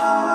Oh.